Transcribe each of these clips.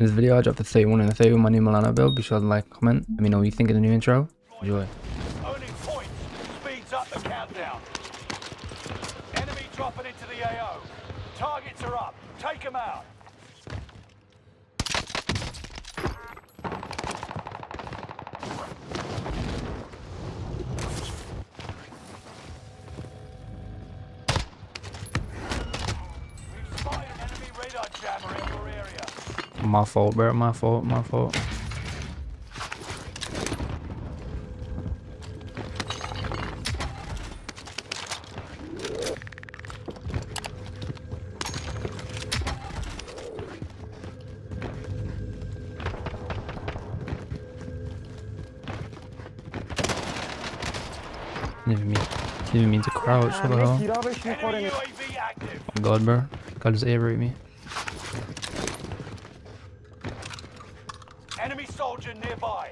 In this video, I dropped the 31 and the 30 with my new Milano build. Be sure to like, comment, let me know what you think of the new intro. Enjoy. Owning points speeds up the countdown. Enemy dropping into the AO. Targets are up. Take them out. We've spotted an enemy radar jammer in your area. My fault, bro. My fault. My fault. Didn't mean, didn't mean to crouch. What the hell? Enemy UAV active. Oh god, bro. God just air me. Enemy soldier nearby.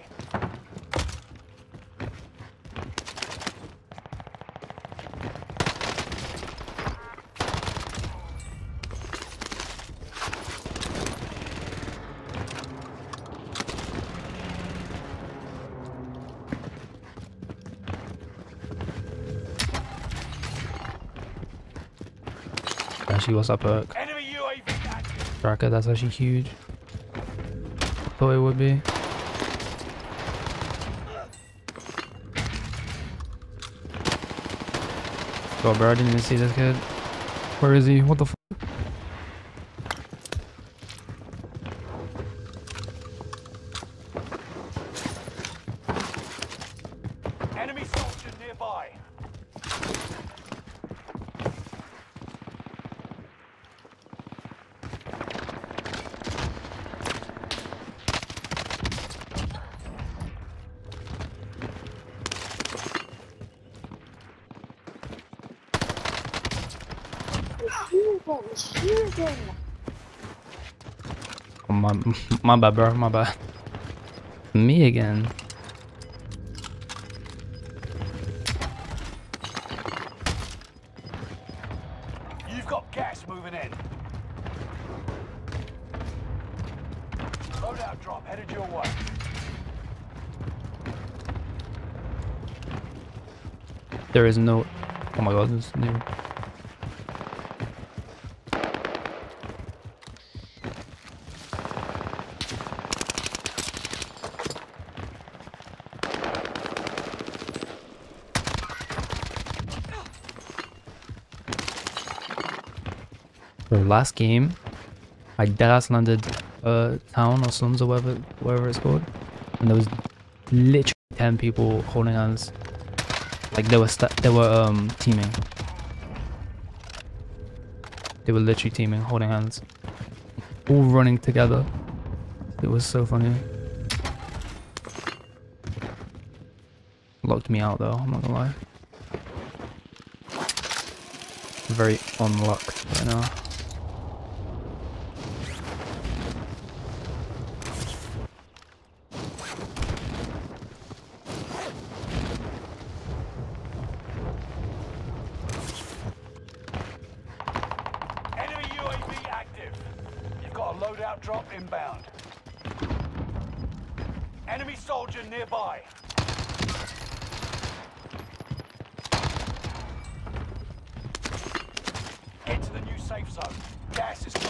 Actually, what's up, perk? Enemy Tracker, that's actually huge. Thought it would be. God, bro, I didn't even see this kid. Where is he? What the f? Enemy soldier nearby. Oh, my, my bad, bro. My bad. Me again. You've got gas moving in. Loadout drop headed your way. There is no. Oh my god, this is new. The last game, I deadass landed a town or slums or whatever whatever it's called, and there was literally ten people holding hands. Like they were they were um teaming. They were literally teaming, holding hands, all running together. It was so funny. Locked me out though. I'm not gonna lie. Very unlocked right now. Drop inbound. Enemy soldier nearby. Get to the new safe zone. Gas is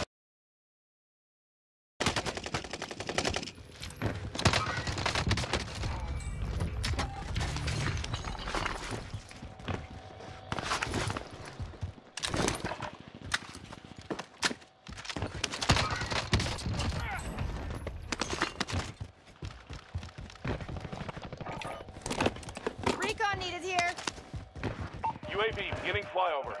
UAV beginning flyover.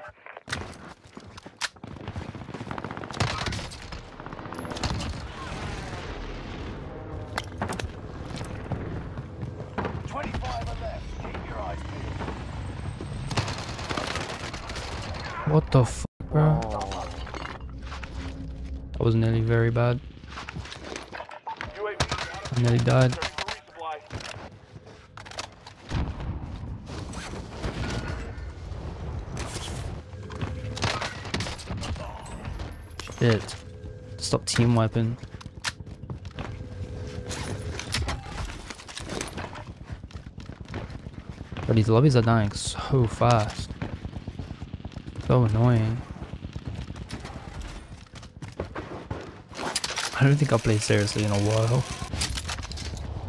Twenty-five left. Keep your eyes peeled. What the fuck, bro? That was nearly very bad. Oh. I nearly died. Stop team weapon! But these lobbies are dying so fast. So annoying. I don't think I'll play seriously in a while.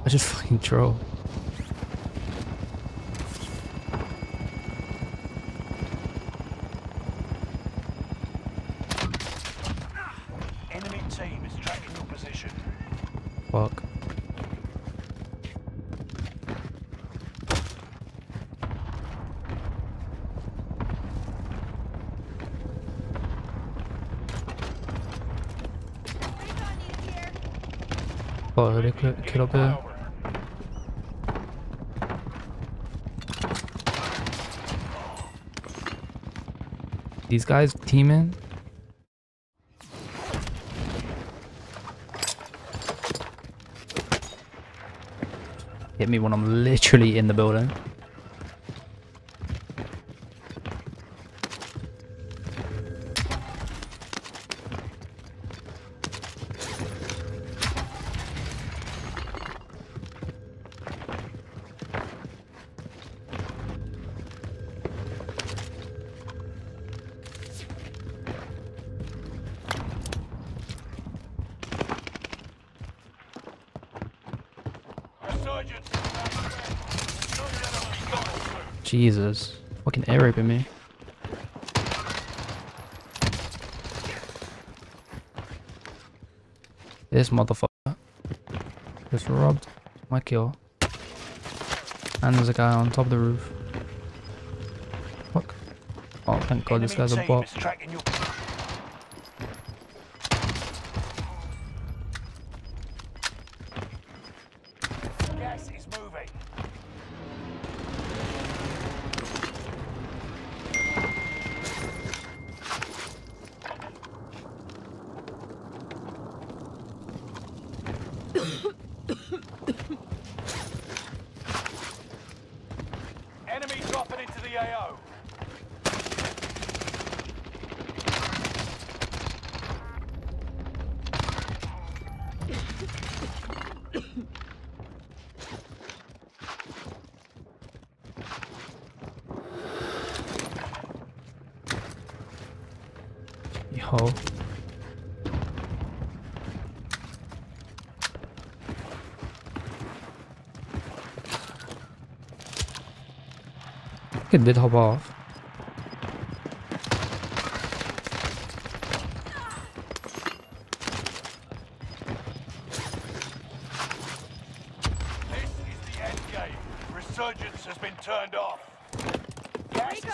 I just fucking troll. Oh, I heard a kid kid up there. These guys teaming. Hit me when I'm literally in the building. Jesus. Fucking air raping me. This motherfucker just robbed my kill. And there's a guy on top of the roof. Fuck. Oh, thank god this guy's a bot. is tracking your Gas is moving. Enemy dropping into the AO. Yo. It did hop off. This is the end game. Resurgence has been turned off. Gas is Recon needed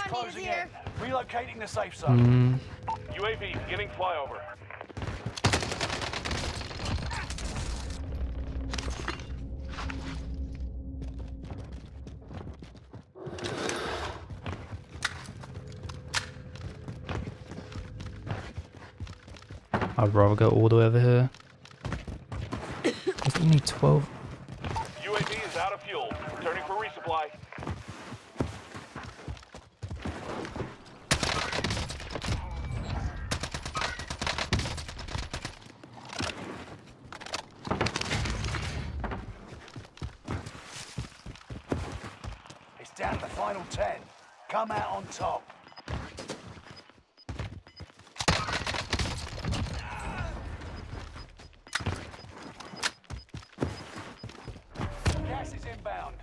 closing in. here. Relocating the safe zone. Mm, UAV beginning flyover. I'd rather go all the way over here. There's only 12. UAV is out of fuel. Returning for resupply. It's down to the final 10. Come out on top. Gas is inbound.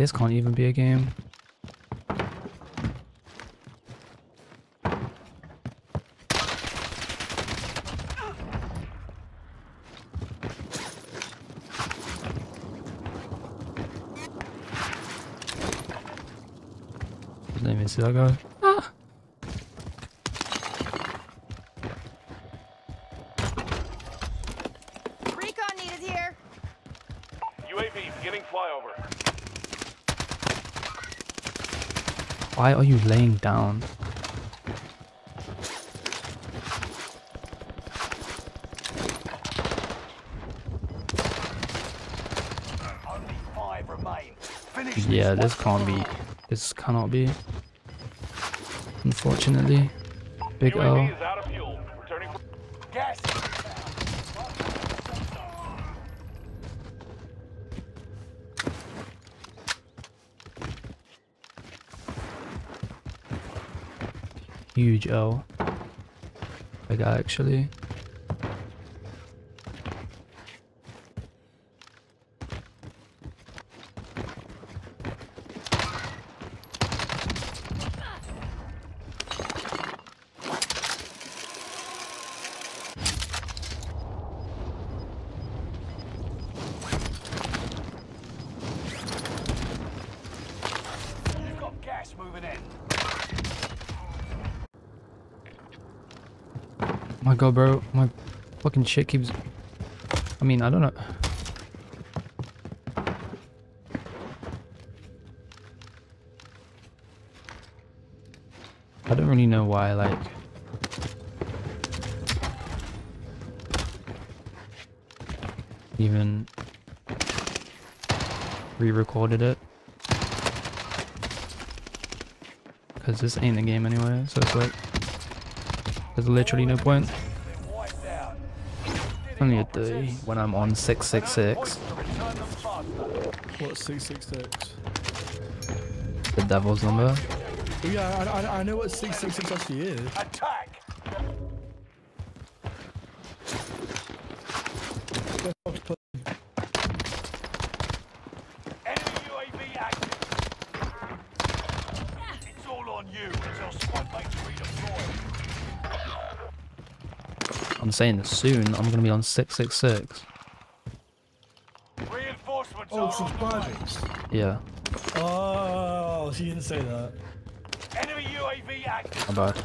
This can't even be a game. Didn't even see that guy. Ah. Recon needed here. UAV beginning flyover. Why are you laying down? Yeah, this can't be. This cannot be. Unfortunately. Big. L. UAV is out of fuel. Returning for gas. is inbound. Huge L. Like actually. You've got gas moving in. My god, bro, my fucking shit keeps. I mean, I don't know. I don't really know why, like. Even re-recorded it. Because this ain't the game anyway, so it's like. There's literally no point. They're wiped out. Only a day when I'm on 666. Points to return them faster. What, 666? The devil's number. Yeah, I, I, I know what 666 actually is. Attack! Let's box play. Enemy UAV active. It's all on you until squad mates redeploy. I'm saying soon I'm gonna be on 666. Reinforcements Oh, are on the way. subscribers. Yeah, Oh, she didn't say that. Enemy UAV active. my bad.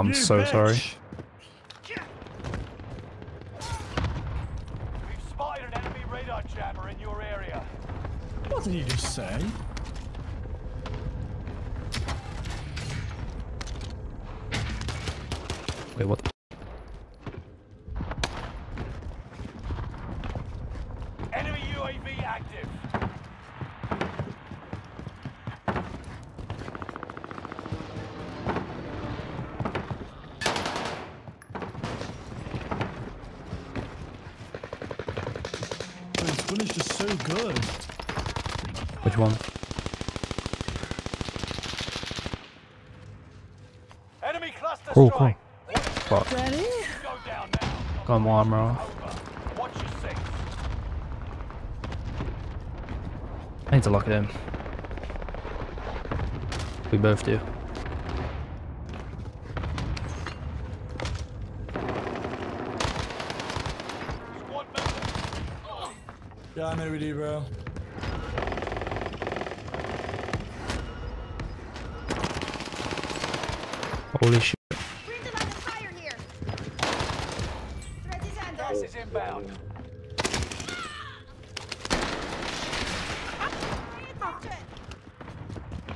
I'm You so sorry. bitch. We've spotted an enemy radar jammer in your area. What did you just say? Wait, what? Enemy UAV active. So good. Which one? Enemy cluster oh, Cool, cool. Fuck. Ready? Go down now. Come on, bro. Over. Watch your six. I need to lock it in. We both do. Yeah, I know we do, bro. Holy shit. Green to line of fire here. Threat is Gas is inbound.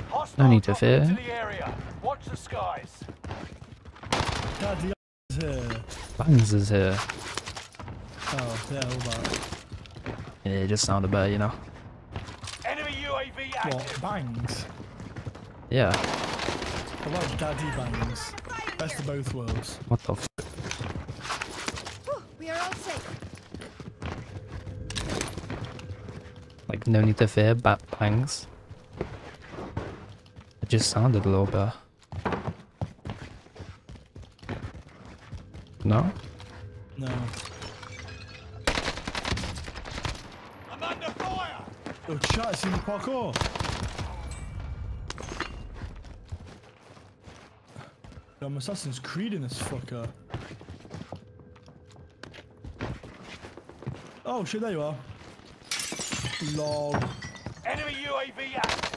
Reinforcement. Need to fear. the. Watch the skies. Daddy is here. Banngs is here. Oh, yeah, hold that. Yeah, it just sounded better, you know? Enemy UAV What? Banngs? Yeah. I like daddy bangs. Best of both worlds. What the f? Whew, we are all safe. Like, no need to fear bat bangs. It just sounded a little better. No? No. I'm under fire. Oh, chat, seen the parkour? I'm Assassin's Creed in this fucker. Oh shit, there you are. Lol. Enemy UAV active.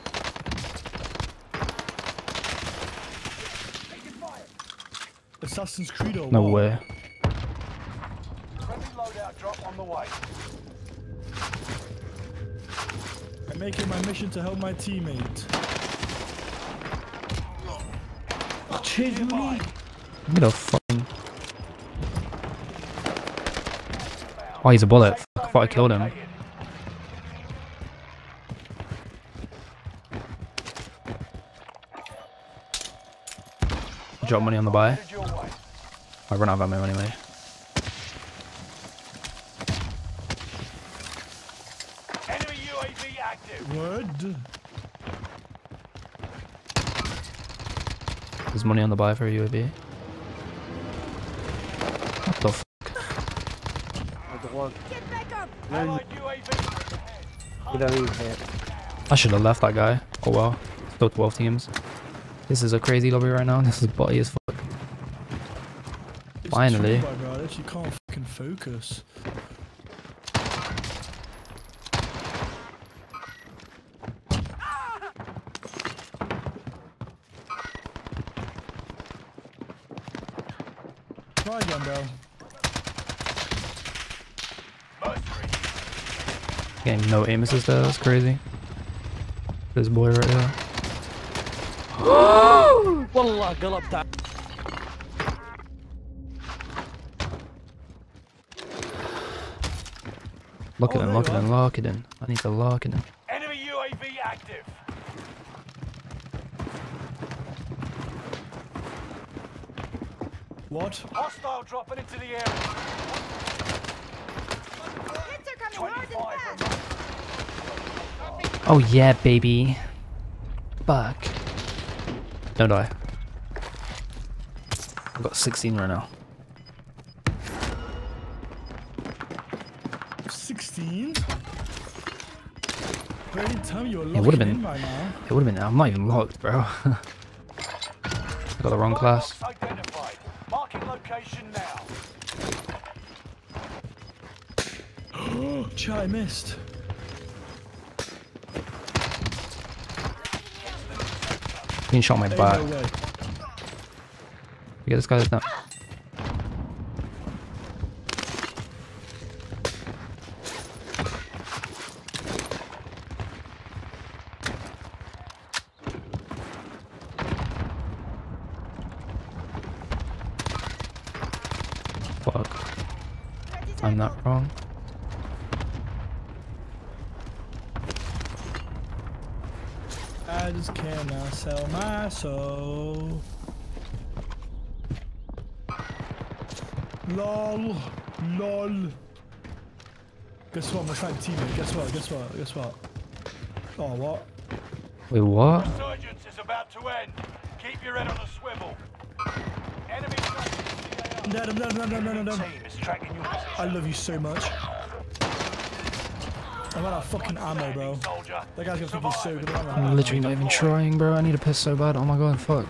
Assassin's Creed or No what? way. Friendly loadout drop on the way make it my mission to help my teammate. Oh, change me. Get a fucking. Oh, he's a bullet. Fuck, I thought I killed him. Drop money on the buy. I run out of ammo anyway. Active. Word. There's money on the buy for a UAV. What the f? Get back up! Allied UAV. You don't even hit. I should have left that guy. Oh well. Still 12 teams. This is a crazy lobby right now. This is body as fuck. It's Finally. true, my God, I actually can't fucking focus. no aim assist though. That's crazy. This boy right now. Wallah, galabta. Lock it in, oh, lock it in, lock it in. I need to lock it in. Enemy UAV active. What? Hostile dropping into the air. Hits are coming hard and fast remaining. Oh yeah, baby. Fuck. Don't die. I've got 16 right now. 16? Brady, tell me you're It would've been- in by now. It would have been. I'm not even locked, bro. I got the wrong class. Roadblocks Identified. Location now. Chat, I missed. He shot my butt. get this guy's not. Fuck. Ready to I'm tackle. not wrong. I just cannot sell my soul. Lol. Lol. Guess what? My sniper teammate. Guess what? Guess what? Guess what? Oh, what? Wait, what? Resurgence is about to end. Keep your head on a swivel. Enemy. I love you so much. I'm out of fucking ammo, bro. Outstanding, Soldier. That guy's gonna think he's so good ammo. I'm literally not even trying, bro. I need a piss so bad. Oh my god, fuck.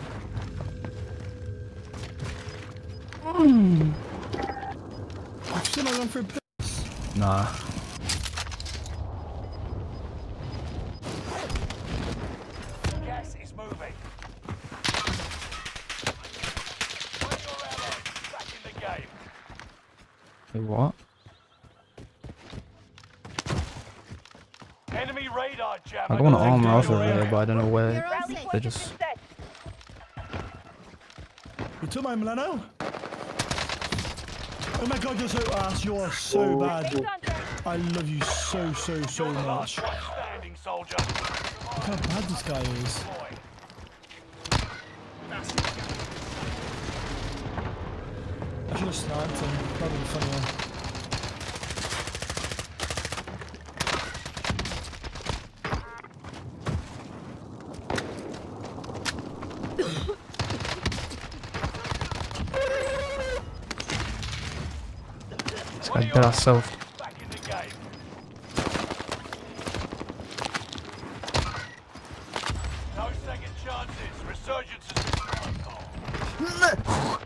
I'm still not going for a piss. Nah. Gas is moving. Bring your allies back in the game. Wait, what? Enemy radar jammer. I want to armor off of it, but I don't know You're where. They just. You took my Milano? Oh my god, you're so ass. You are so bad. I love you so, so, so much. Look how bad this guy is. I should have sniped him. That would be funnier. This guy dead ass self. Back in the game. No second chances. Resurgence is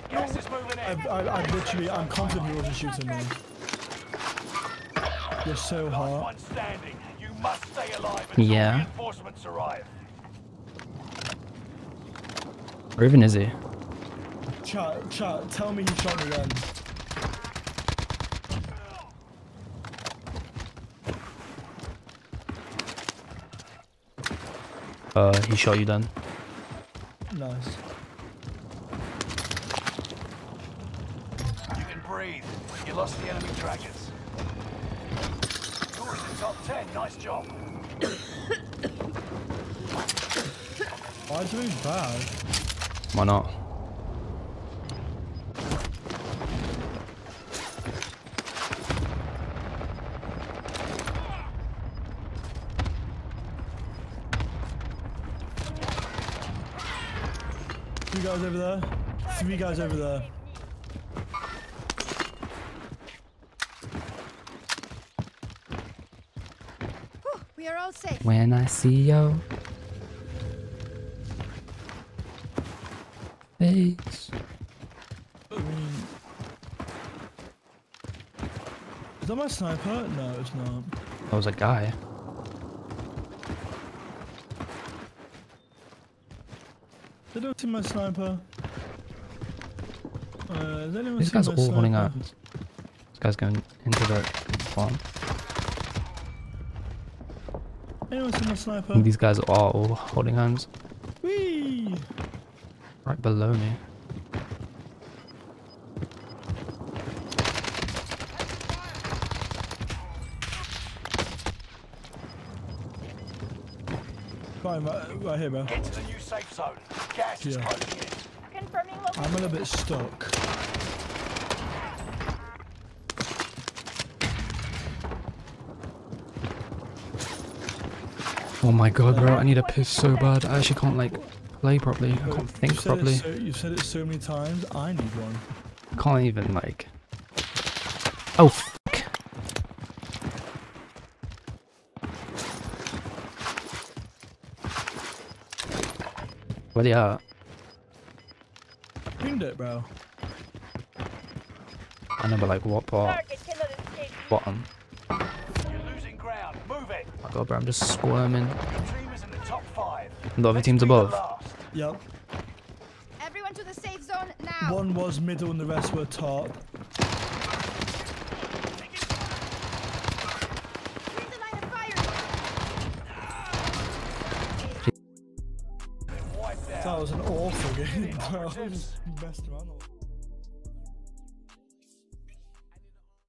Gas is moving I, in. I, I literally, I'm confident he wasn't shooting me. You're so Last hot. You must stay alive Yeah. reinforcements arrive. Where even is he? Chat, chat, tell me he shot me then. Uh, he shot you then. Nice. You can breathe. You lost the enemy trackers. Yours in top 10. Nice job. Why is he bad? Why not? Two guys over there. Three guys over there. We are all safe. When I see your face. Is that my sniper? No, it's not. That was a guy. They don't see my sniper. Uh, has anyone These seen guys my are all holding sniper? out. This guy's going into the farm. Anyone seen my sniper? These guys are all holding hands Whee! right below me. Right, right, right here, bro. Get to the new safe zone. Gas is Yeah. closing in. Confirming location. I'm a little bit stuck. Oh my god, bro, I need a piss so bad. I actually can't like play properly. I can't You've think said properly. So, you've said it so many times. I need one. Can't even like. Oh fuck. Where they at? Pinged it, bro. I know, but like what part? Target cannot escape. Bottom. You're losing ground. Move it. Oh my god, bro, I'm just squirming. Team is in the top five. The other team's above. last. Yep. Everyone to the safe zone now. One was middle and the rest were top. Operatives. just messed around.